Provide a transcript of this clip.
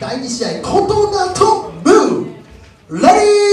第2試合琴名とムー。レディー